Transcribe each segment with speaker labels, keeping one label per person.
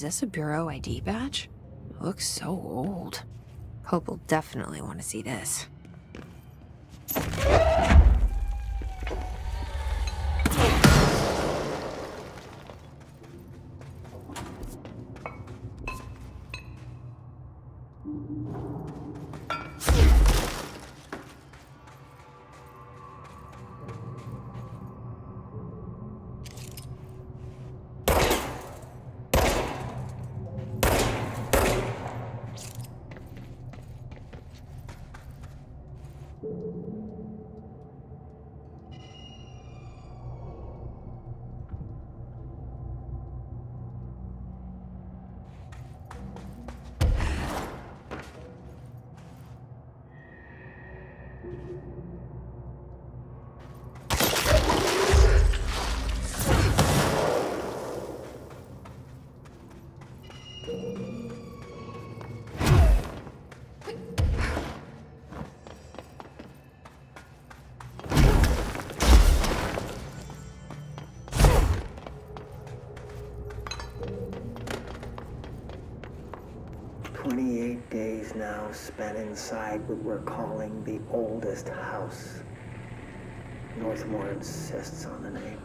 Speaker 1: Is this a Bureau ID badge? Looks so old. Pope will definitely want to see this.
Speaker 2: Now spent inside what we're calling the oldest house. Northmoor insists on the name.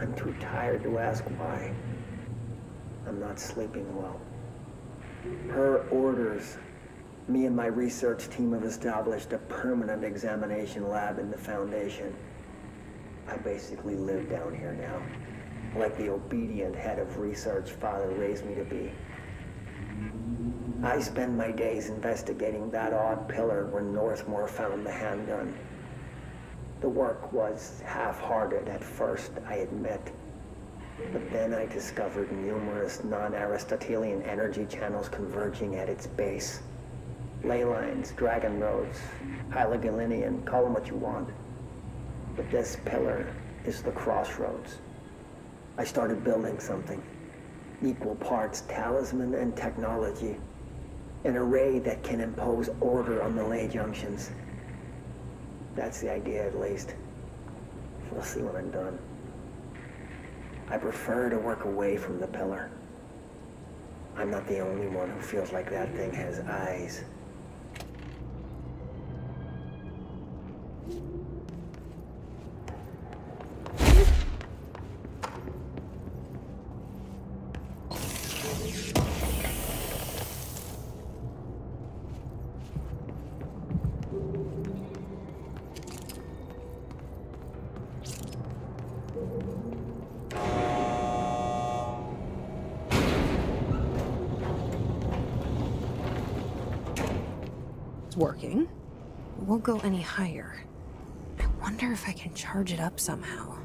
Speaker 2: I'm too tired to ask why. I'm not sleeping well. Her orders. Me and my research team have established a permanent examination lab in the Foundation. I basically live down here now, like the obedient head of research father raised me to be. I spend my days investigating that odd pillar where Northmoor found the handgun. The work was half-hearted at first, I admit. But then I discovered numerous non-Aristotelian energy channels converging at its base. Ley lines, dragon roads, Hyligalinian, call them what you want. But this pillar is the crossroads. I started building something. Equal parts talisman and technology. An array that can impose order on the ley junctions. That's the idea, at least. We'll see when I'm done. I prefer to work away from the pillar. I'm not the only one who feels like that thing has eyes.
Speaker 1: It's working. It won't go any higher. I wonder if I can charge it up somehow.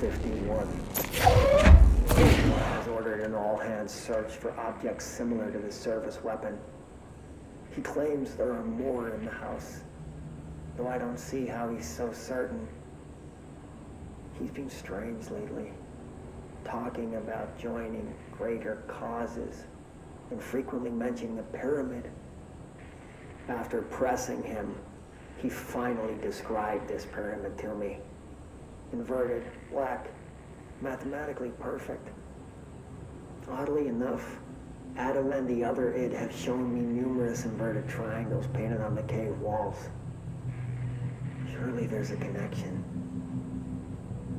Speaker 2: 51. has ordered an all-hands search for objects similar to the service weapon. He claims there are more in the house, though I don't see how he's so certain. He's been strange lately, talking about joining greater causes and frequently mentioning the pyramid. After pressing him, he finally described this pyramid to me. Inverted, black, mathematically perfect. Oddly enough, Adam and the other id have shown me numerous inverted triangles painted on the cave walls. Surely there's a connection.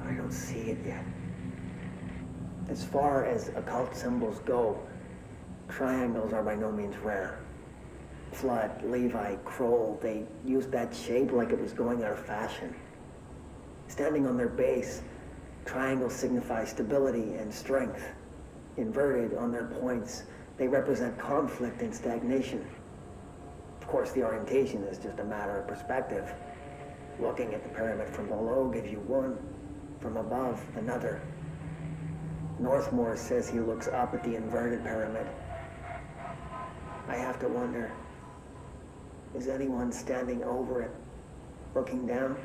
Speaker 2: I don't see it yet. As far as occult symbols go, triangles are by no means rare. Fludd, Levi, Kroll, they used that shape like it was going out of fashion. Standing on their base, triangles signify stability and strength. Inverted on their points, they represent conflict and stagnation. Of course, the orientation is just a matter of perspective. Looking at the pyramid from below gives you one, from above, another. Northmoor says he looks up at the inverted pyramid. I have to wonder, is anyone standing over it, looking down?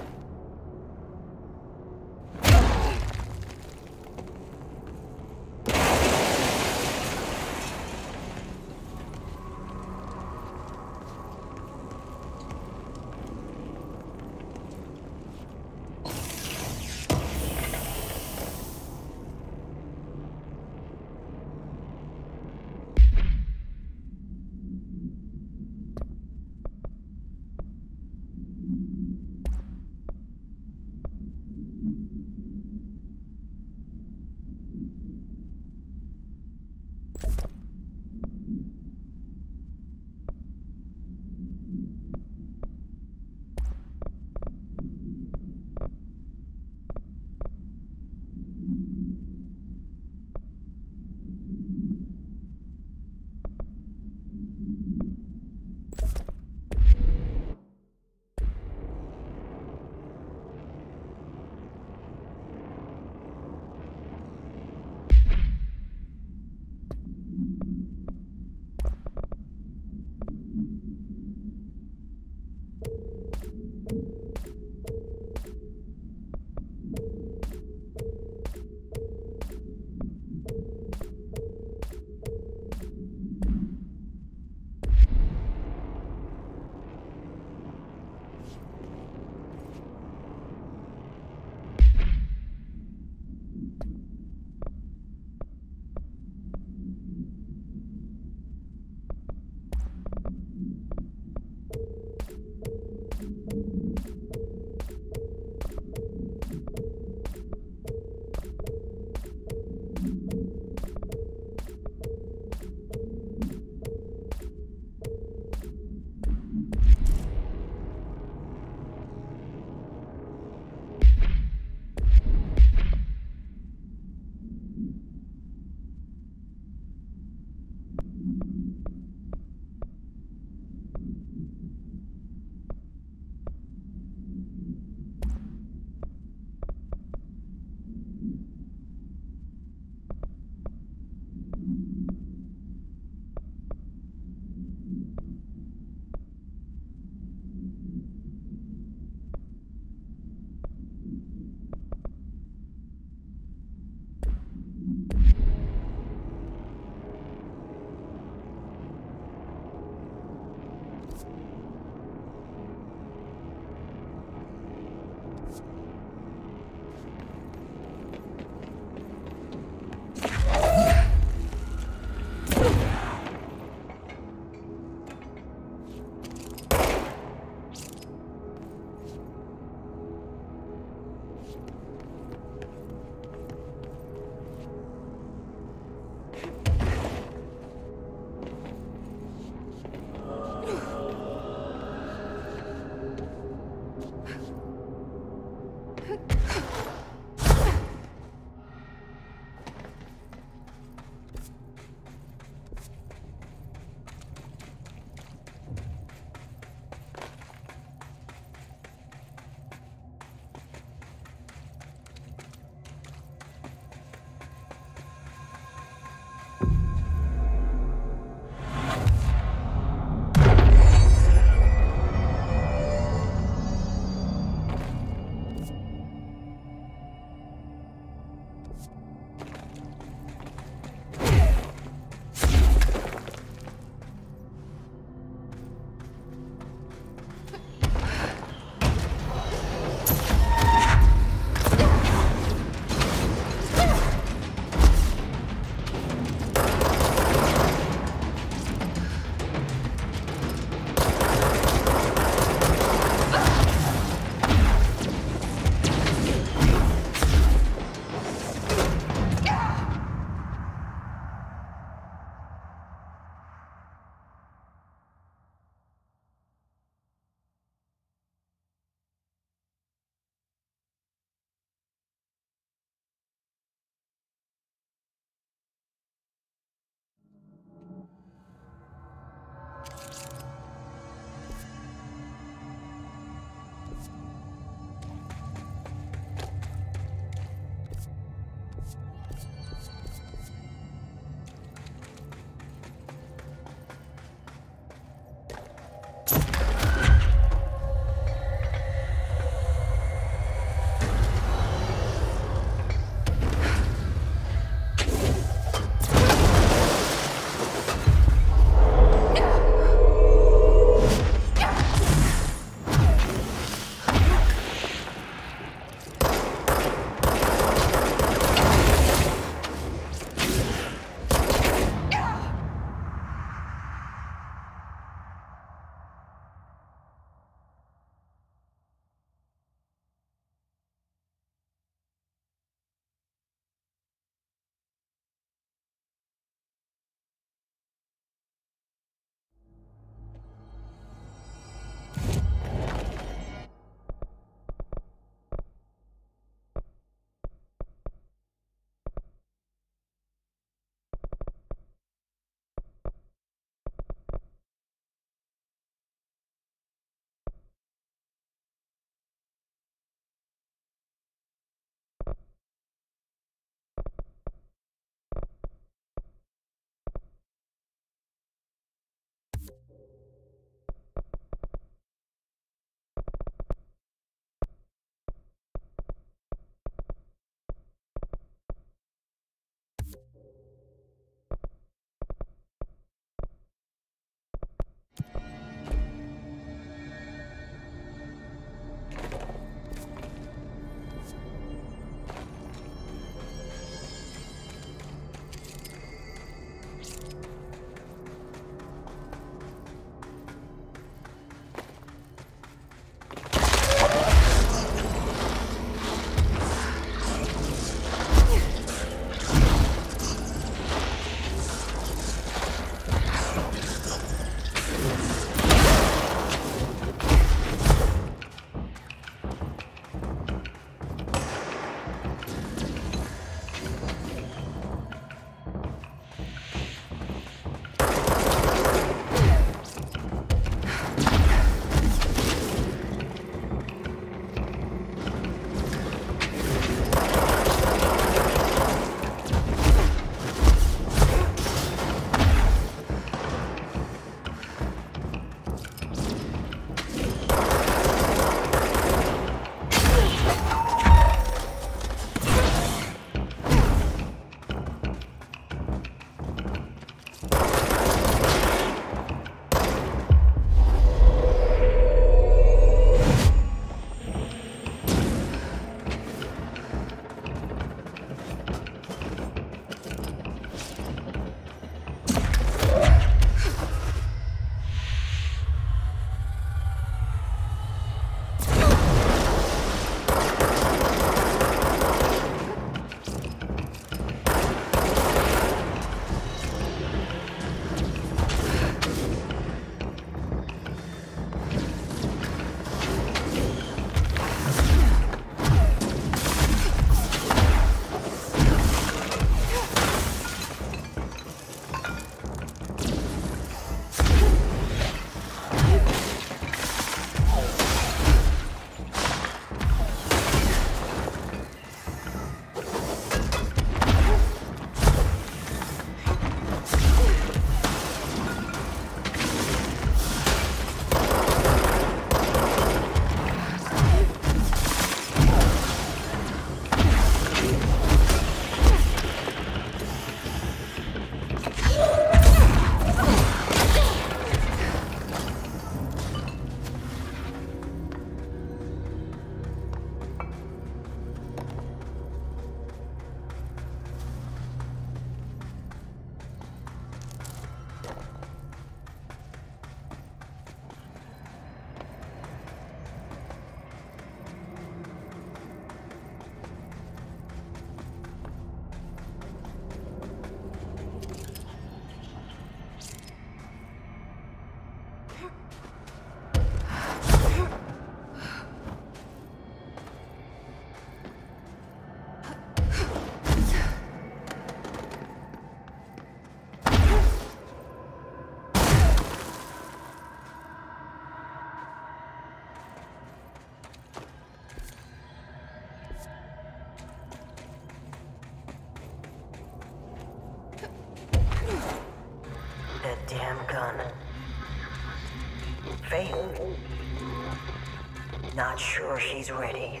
Speaker 2: Not sure she's ready.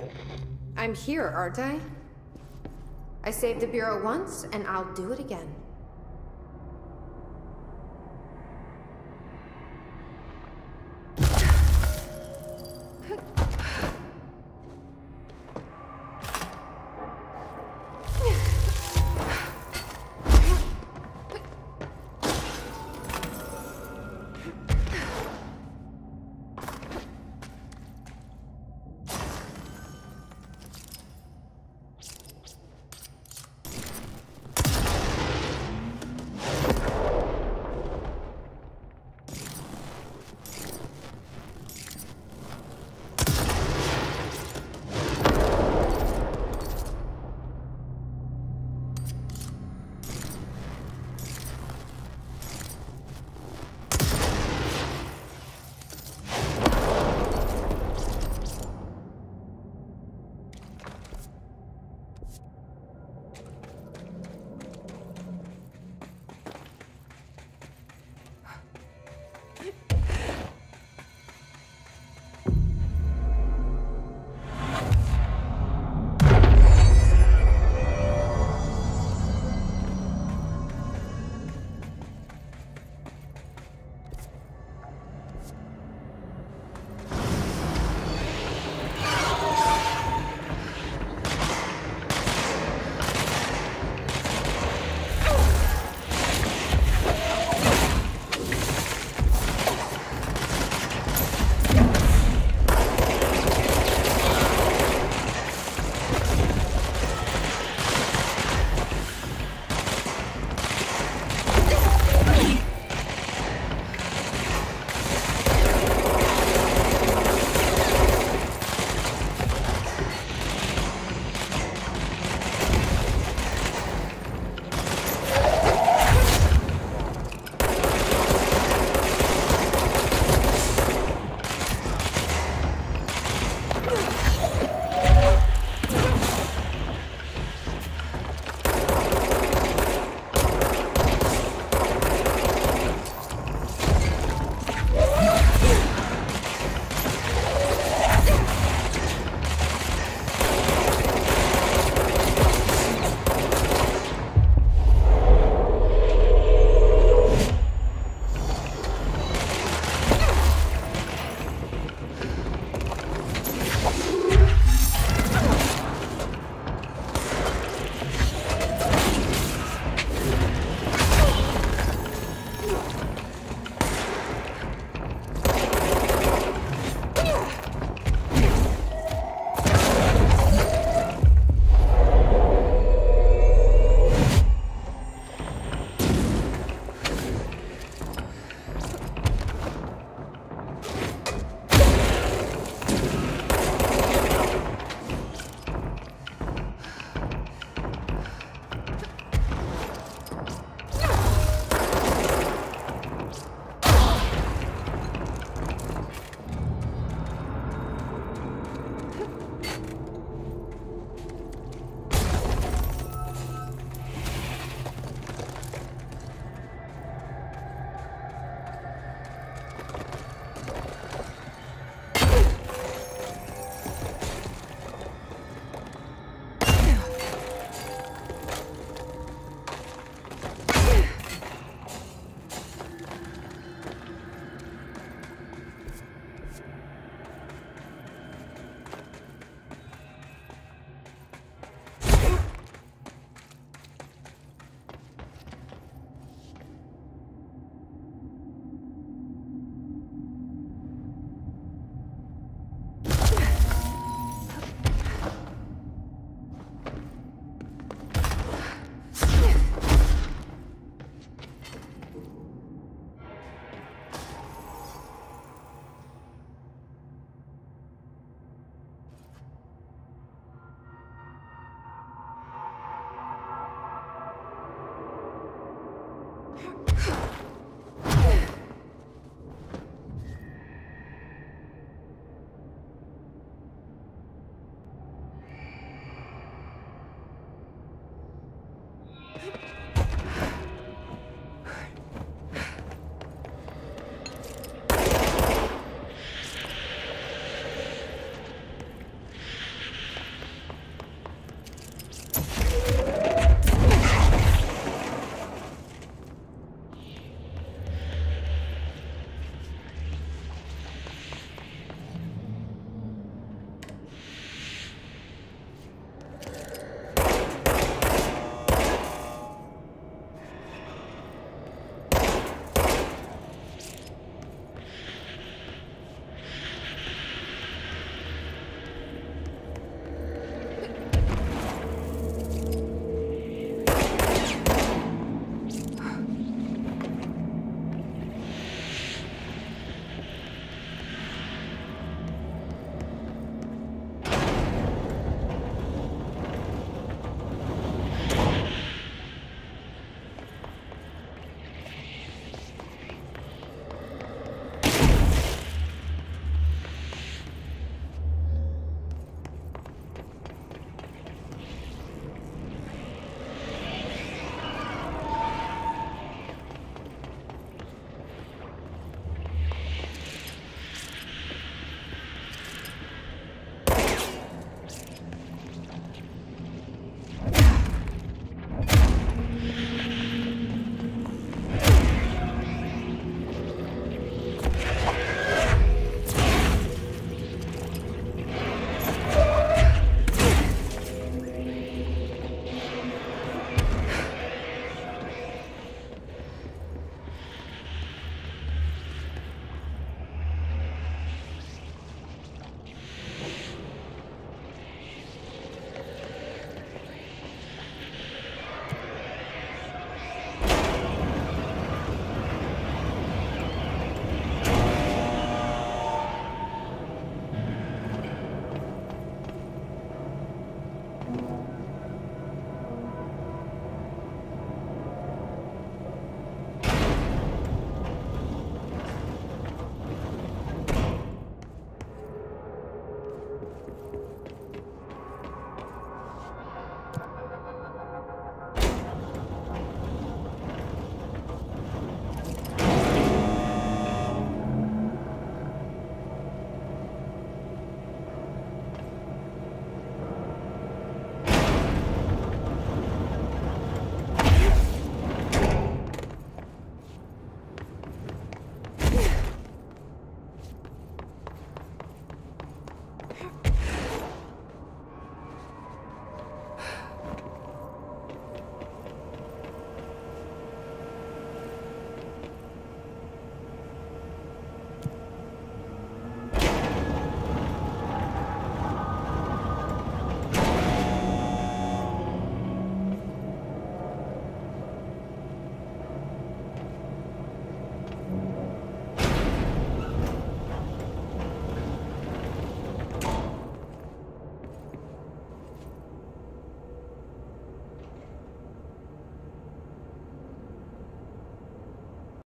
Speaker 1: I'm here, aren't I? I saved the Bureau once, and I'll do it again.